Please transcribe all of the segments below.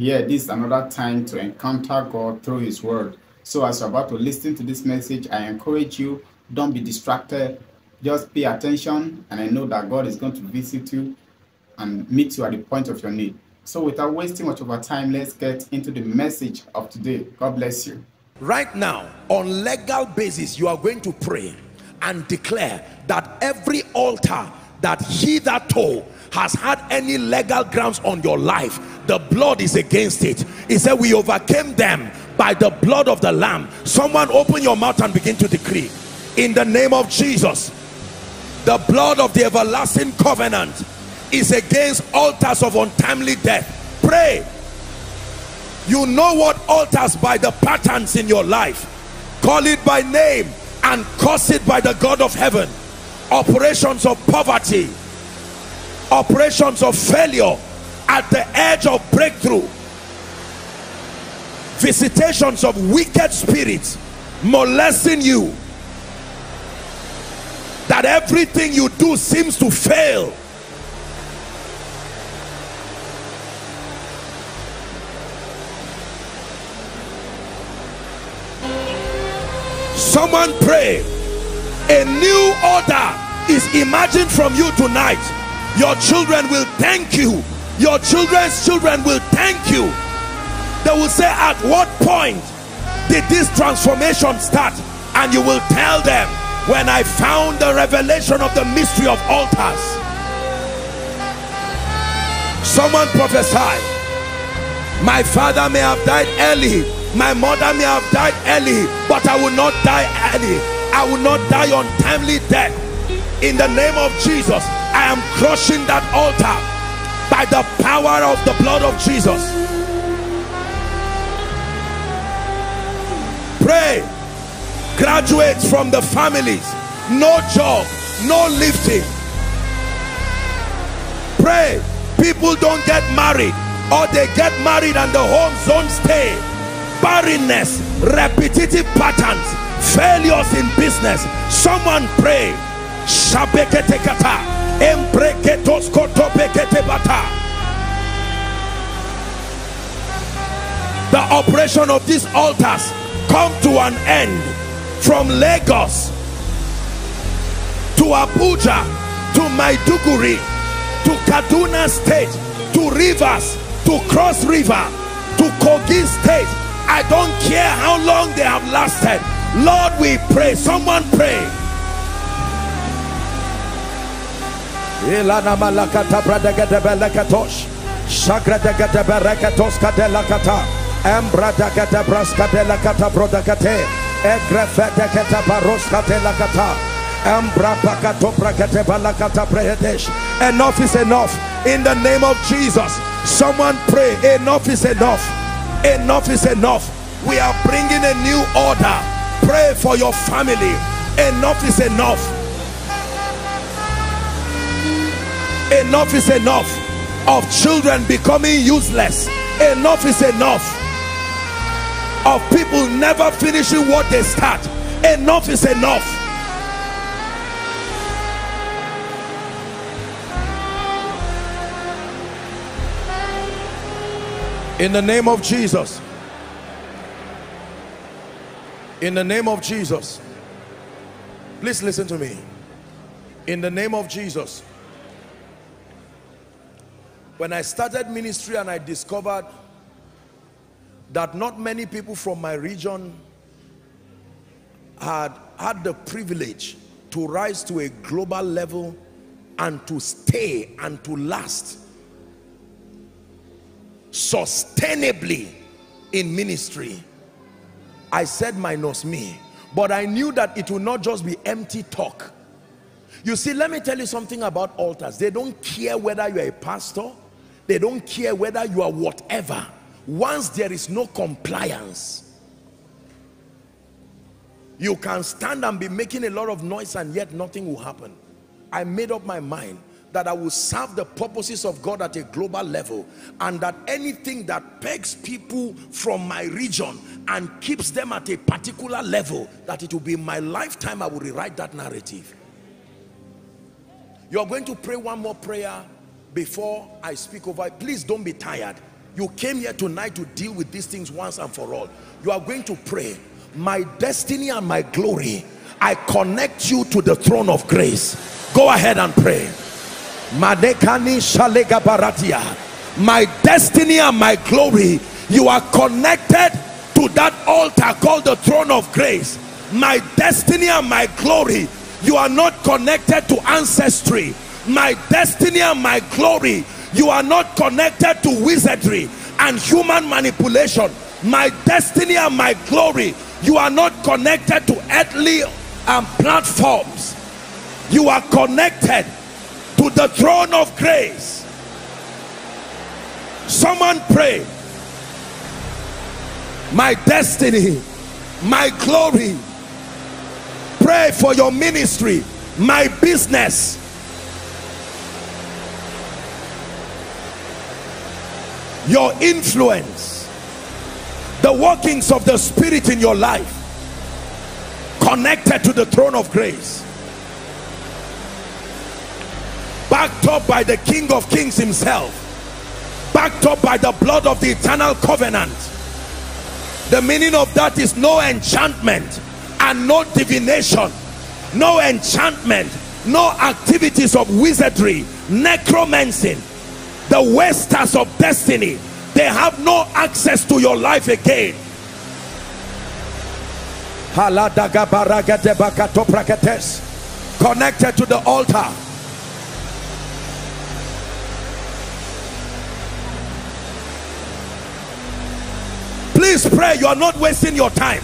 Yeah, this is another time to encounter God through His Word. So, as you're about to listen to this message, I encourage you don't be distracted. Just pay attention, and I know that God is going to visit you and meet you at the point of your need. So, without wasting much of our time, let's get into the message of today. God bless you. Right now, on legal basis, you are going to pray and declare that every altar that hitherto has had any legal grounds on your life the blood is against it. He said we overcame them by the blood of the lamb. Someone open your mouth and begin to decree. In the name of jesus the blood of the everlasting covenant is against altars of untimely death. Pray. You know what altars by the patterns in your life? Call it by name and curse it by the god of heaven operations of poverty operations of failure at the edge of breakthrough visitations of wicked spirits molesting you that everything you do seems to fail. Someone pray a new order is imagined from you tonight. Your children will thank you. Your children's children will thank you. They will say at what point did this transformation start? And you will tell them when I found the revelation of the mystery of altars. Someone prophesy. My father may have died early. My mother may have died early but I will not die early. I will not die untimely death in the name of Jesus I am crushing that altar by the power of the blood of Jesus. Pray. Graduates from the families. No job no lifting. Pray. People don't get married or they get married and the homes don't stay. Barrenness repetitive patterns failures in business. Someone pray shabeketekata. Embreketoskotopeketebata the operation of these altars come to an end from Lagos to Abuja to Maiduguri to Kaduna State to Rivers to Cross River to Kogi State. I don't care how long they have lasted. Lord we pray. Someone pray Ilana malakata bradagata belakatosh Shagradagata berakatos kadelakata Embradagata braskadelakata brodakate Egrefedekata baroskatelakata Embrapakato brakate balakata prehedesh Enough is enough. In the name of Jesus someone pray enough is enough. Enough is enough. We are bringing a new order. Pray for your family. Enough is enough enough is enough of children becoming useless. Enough is enough of people never finishing what they start. Enough is enough. In the name of Jesus. In the name of Jesus. Please listen to me. In the name of Jesus when I started ministry and I discovered that not many people from my region had had the privilege to rise to a global level and to stay and to last sustainably in ministry. I said minus me but I knew that it will not just be empty talk. You see let me tell you something about altars. They don't care whether you're a pastor they don't care whether you are whatever. Once there is no compliance you can stand and be making a lot of noise and yet nothing will happen. I made up my mind that I will serve the purposes of God at a global level and that anything that pegs people from my region and keeps them at a particular level that it will be my lifetime I will rewrite that narrative. You're going to pray one more prayer before I speak over it please don't be tired. You came here tonight to deal with these things once and for all. You are going to pray. My destiny and my glory I connect you to the throne of grace. Go ahead and pray. My destiny and my glory you are connected to that altar called the throne of grace. My destiny and my glory you are not connected to ancestry my destiny and my glory. You are not connected to wizardry and human manipulation. My destiny and my glory. You are not connected to earthly and platforms. You are connected to the throne of grace. Someone pray. My destiny my glory. Pray for your ministry my business your influence the workings of the spirit in your life connected to the throne of grace. Backed up by the king of kings himself. Backed up by the blood of the eternal covenant. The meaning of that is no enchantment and no divination. No enchantment. No activities of wizardry. Necromancy the wasters of destiny they have no access to your life again. Connected to the altar. Please pray you are not wasting your time.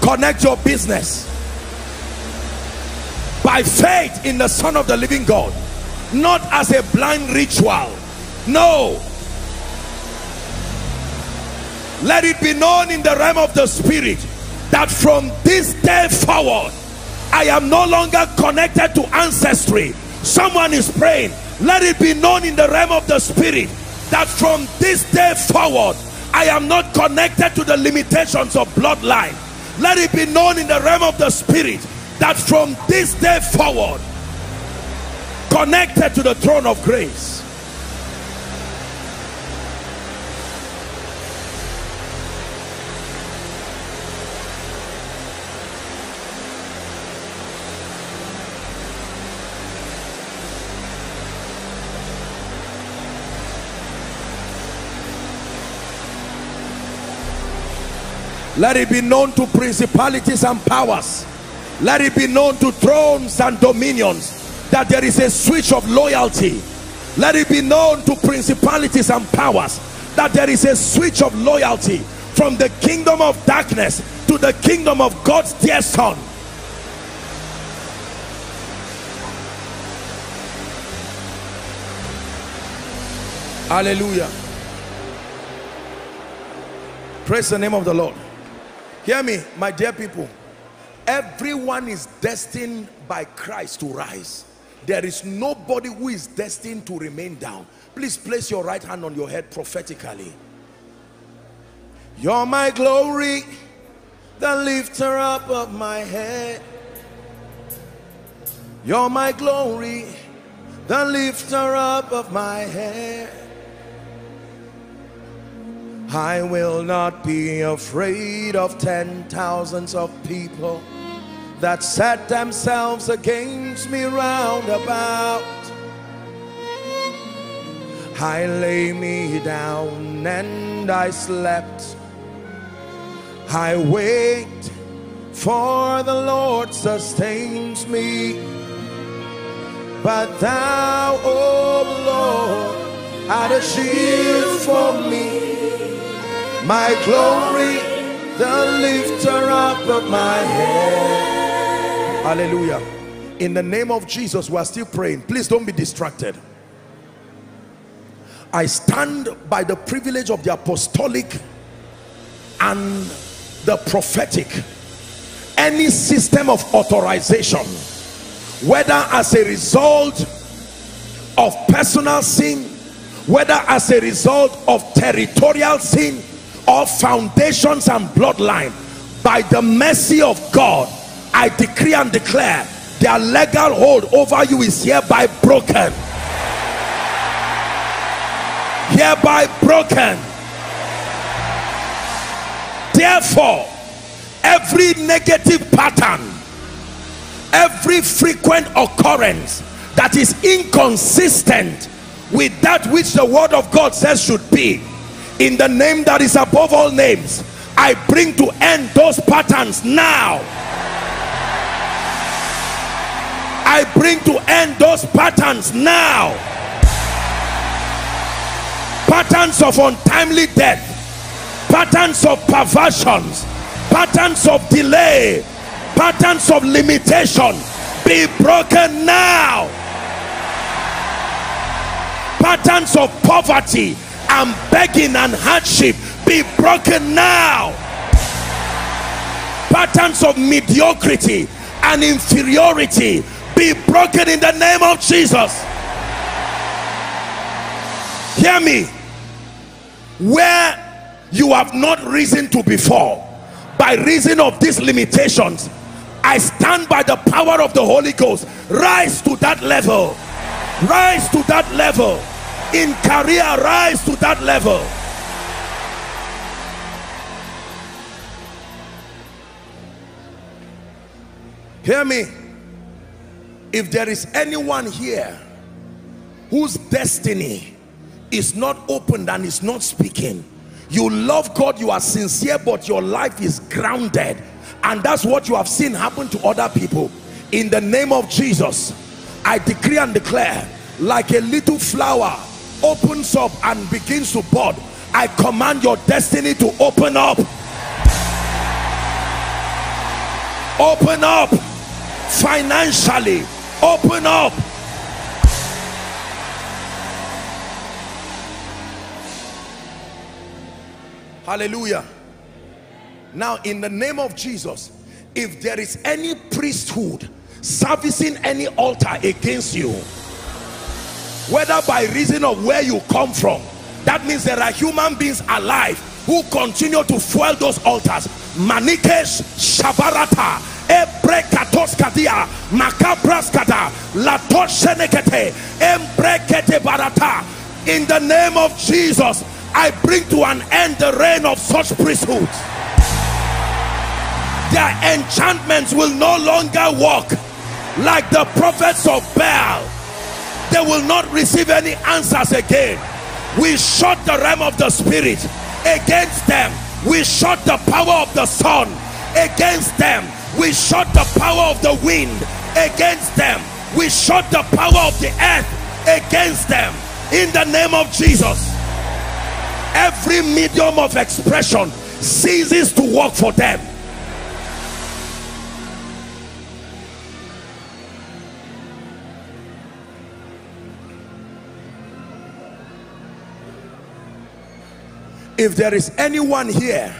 Connect your business by faith in the son of the living god not as a blind ritual. No. Let it be known in the realm of the spirit that from this day forward i am no longer connected to ancestry. Someone is praying. Let it be known in the realm of the spirit that from this day forward I am not connected to the limitations of bloodline. Let it be known in the realm of the spirit that from this day forward connected to the throne of grace. Let it be known to principalities and powers let it be known to thrones and dominions that there is a switch of loyalty. Let it be known to principalities and powers that there is a switch of loyalty from the kingdom of darkness to the kingdom of God's dear son. Hallelujah. Praise the name of the Lord. Hear me my dear people everyone is destined by Christ to rise. There is nobody who is destined to remain down. Please place your right hand on your head prophetically. You're my glory the lifter up of my head. You're my glory the lifter up of my head. I will not be afraid of ten thousands of people that set themselves against me round about. I lay me down and I slept. I wait for the Lord sustains me. But thou, O Lord, art a shield for me my glory, the lifter up of my head. Hallelujah. In the name of Jesus, we are still praying. Please don't be distracted. I stand by the privilege of the apostolic and the prophetic. Any system of authorization, whether as a result of personal sin, whether as a result of territorial sin, of foundations and bloodline by the mercy of God I decree and declare their legal hold over you is hereby broken. Hereby broken. Therefore every negative pattern every frequent occurrence that is inconsistent with that which the word of God says should be in the name that is above all names I bring to end those patterns now I bring to end those patterns now. Patterns of untimely death. Patterns of perversions. Patterns of delay. Patterns of limitation. Be broken now. Patterns of poverty and begging and hardship. Be broken now. Patterns of mediocrity and inferiority be broken in the name of Jesus. Hear me. Where you have not risen to before by reason of these limitations I stand by the power of the Holy Ghost. Rise to that level. Rise to that level. In career rise to that level. Hear me if there is anyone here whose destiny is not opened and is not speaking you love God you are sincere but your life is grounded. And that's what you have seen happen to other people. In the name of Jesus I decree and declare like a little flower opens up and begins to bud I command your destiny to open up. Open up financially open up. Hallelujah. Now in the name of Jesus if there is any priesthood servicing any altar against you whether by reason of where you come from that means there are human beings alive who continue to fuel those altars. Manikesh shabarata ebrekatoskadia makabraskata latoshenekete embrekete barata. In the name of jesus i bring to an end the reign of such priesthoods their enchantments will no longer work. Like the prophets of baal they will not receive any answers again. We shut the realm of the spirit against them. We shut the power of the sun against them we shut the power of the wind against them. We shut the power of the earth against them. In the name of jesus every medium of expression ceases to work for them. If there is anyone here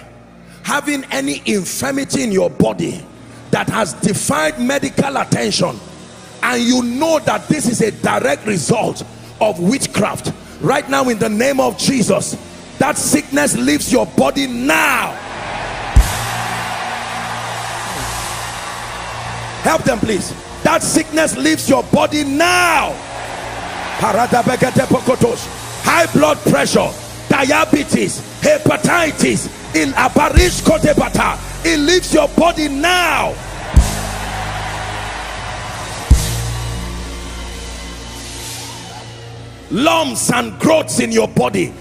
having any infirmity in your body that has defied medical attention. And you know that this is a direct result of witchcraft. Right now in the name of Jesus that sickness leaves your body now. Help them please. That sickness leaves your body now. High blood pressure diabetes hepatitis in abarish kotebata it leaves your body now. Lumps and growths in your body.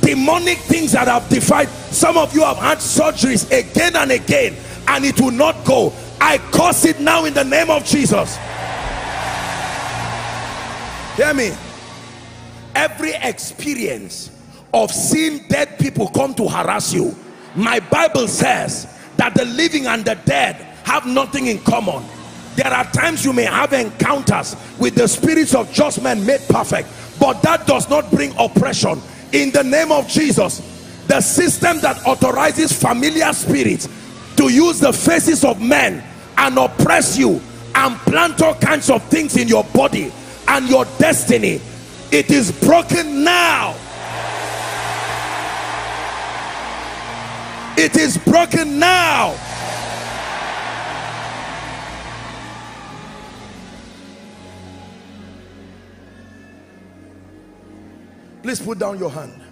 Demonic things that have defied. Some of you have had surgeries again and again and it will not go. I curse it now in the name of jesus. Hear me. Every experience of seeing dead people come to harass you my bible says that the living and the dead have nothing in common. There are times you may have encounters with the spirits of just men made perfect but that does not bring oppression. In the name of jesus the system that authorizes familiar spirits to use the faces of men and oppress you and plant all kinds of things in your body and your destiny it is broken now it is broken now Please put down your hand.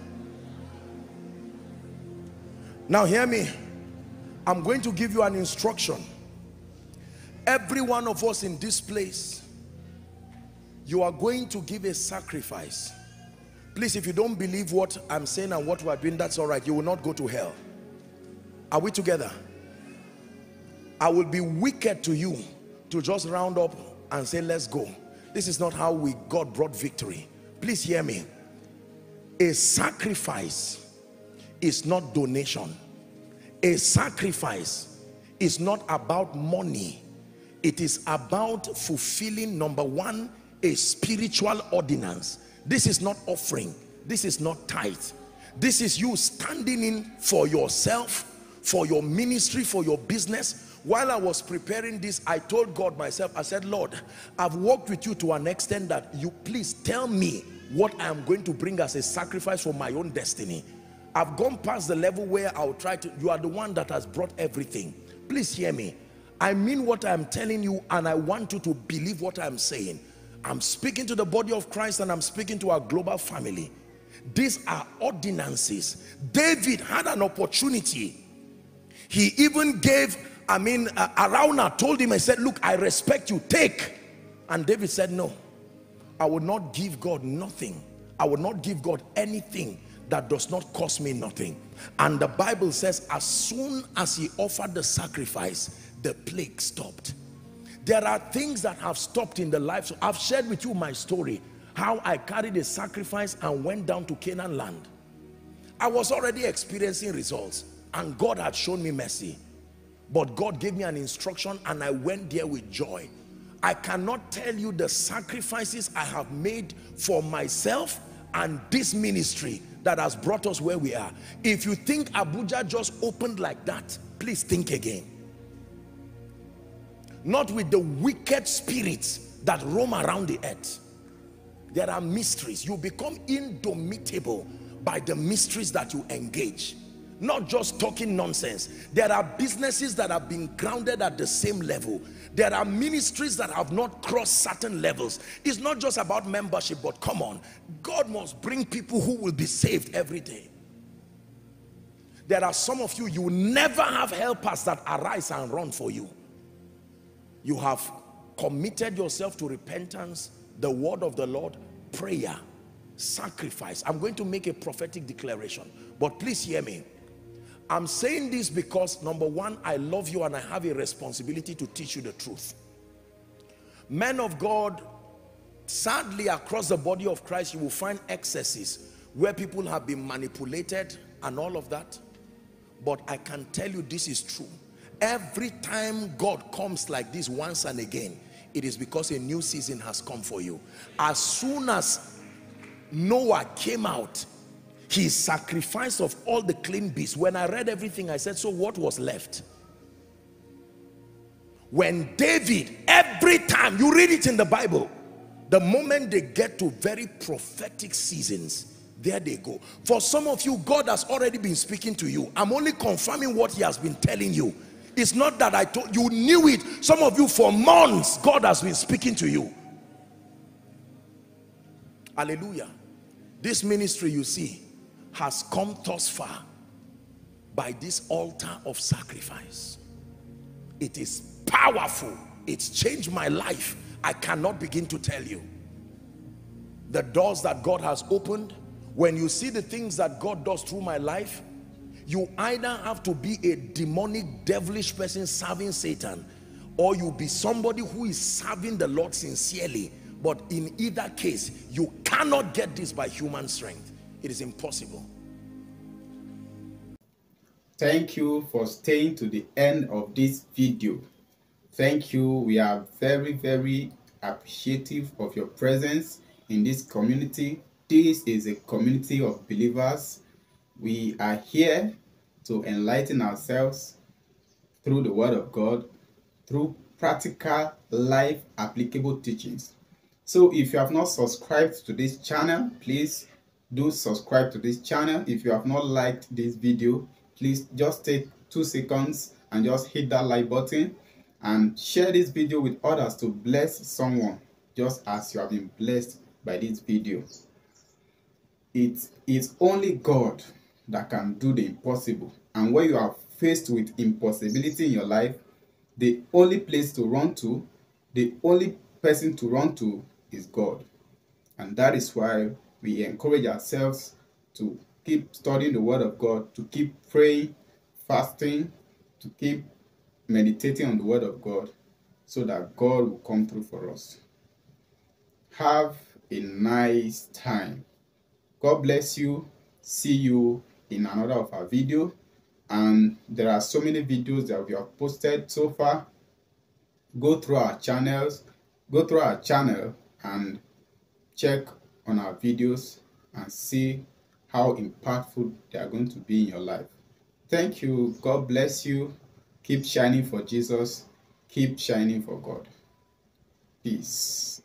Now hear me. I'm going to give you an instruction. Every one of us in this place, you are going to give a sacrifice. Please, if you don't believe what I'm saying and what we're doing, that's all right. You will not go to hell. Are we together? I will be wicked to you to just round up and say, let's go. This is not how we God brought victory. Please hear me. A sacrifice is not donation. A sacrifice is not about money. It is about fulfilling, number one, a spiritual ordinance. This is not offering. This is not tithe. This is you standing in for yourself, for your ministry, for your business. While I was preparing this, I told God myself, I said, Lord, I've worked with you to an extent that you please tell me what I am going to bring as a sacrifice for my own destiny. I've gone past the level where I'll try to, you are the one that has brought everything. Please hear me. I mean what I'm telling you and I want you to believe what I'm saying. I'm speaking to the body of Christ and I'm speaking to our global family. These are ordinances. David had an opportunity. He even gave, I mean, uh, Araunah told him, I said, look, I respect you, take. And David said, no, I will not give God nothing. I will not give God anything that does not cost me nothing. And the Bible says, as soon as he offered the sacrifice, the plague stopped. There are things that have stopped in the life. So I've shared with you my story, how I carried a sacrifice and went down to Canaan land. I was already experiencing results and God had shown me mercy. But God gave me an instruction and I went there with joy. I cannot tell you the sacrifices I have made for myself and this ministry that has brought us where we are. If you think Abuja just opened like that, please think again not with the wicked spirits that roam around the earth there are mysteries you become indomitable by the mysteries that you engage not just talking nonsense. There are businesses that have been grounded at the same level. There are ministries that have not crossed certain levels. It's not just about membership but come on God must bring people who will be saved every day. There are some of you you never have helpers that arise and run for you. You have committed yourself to repentance, the word of the Lord, prayer, sacrifice. I'm going to make a prophetic declaration, but please hear me. I'm saying this because number one, I love you and I have a responsibility to teach you the truth. Men of God, sadly across the body of Christ, you will find excesses where people have been manipulated and all of that. But I can tell you this is true Every time God comes like this once and again, it is because a new season has come for you. As soon as Noah came out, he sacrificed of all the clean beasts. When I read everything, I said, so what was left? When David, every time, you read it in the Bible, the moment they get to very prophetic seasons, there they go. For some of you, God has already been speaking to you. I'm only confirming what he has been telling you. It's not that I told you knew it. Some of you for months, God has been speaking to you. Hallelujah. This ministry you see has come thus far by this altar of sacrifice. It is powerful. It's changed my life. I cannot begin to tell you. The doors that God has opened, when you see the things that God does through my life, you either have to be a demonic devilish person serving Satan or you be somebody who is serving the Lord sincerely but in either case you cannot get this by human strength it is impossible. Thank you for staying to the end of this video. Thank you. We are very very appreciative of your presence in this community. This is a community of believers. We are here to enlighten ourselves through the Word of God, through practical, life applicable teachings. So if you have not subscribed to this channel, please do subscribe to this channel. If you have not liked this video, please just take two seconds and just hit that like button and share this video with others to bless someone just as you have been blessed by this video. it is only God that can do the impossible. And when you are faced with impossibility in your life, the only place to run to, the only person to run to is God. And that is why we encourage ourselves to keep studying the Word of God, to keep praying, fasting, to keep meditating on the Word of God, so that God will come through for us. Have a nice time. God bless you. See you in another of our video. And there are so many videos that we have posted so far. Go through our channels, go through our channel and check on our videos and see how impactful they are going to be in your life. Thank you. God bless you. Keep shining for Jesus. Keep shining for God. Peace.